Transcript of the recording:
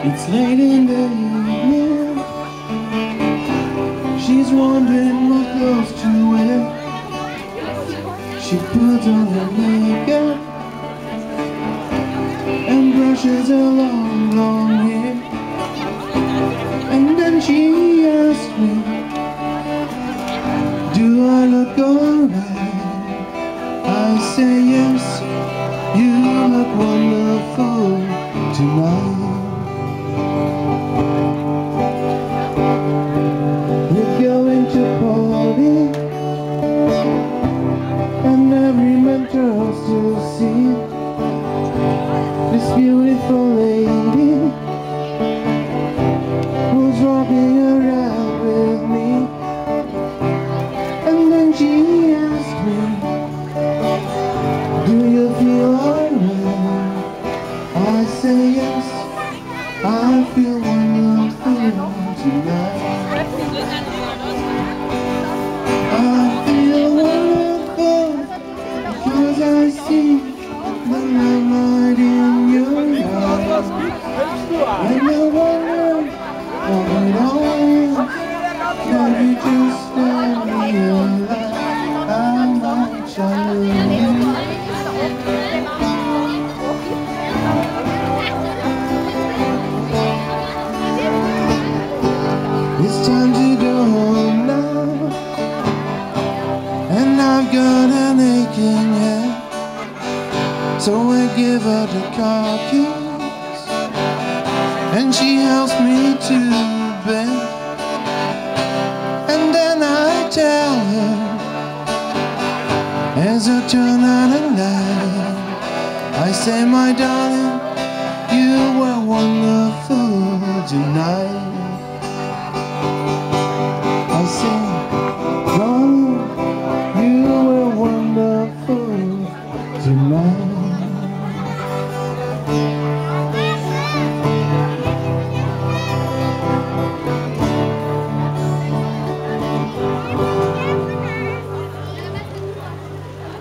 It's late in the evening. She's wondering what clothes to wear. She puts on her makeup And brushes her long, long hair. And then she asks me Do I look alright? I say yes You look wonderful tonight beautiful lady Who's walking around with me And then she asked me Do you feel alright? I say yes I feel wonderful tonight I feel wonderful because I see It's time to go home now. And I've got an aching head So I give her the car keys And she helps me As I turn out at night I say my darling you were wonderful tonight. I say darling you were wonderful tonight.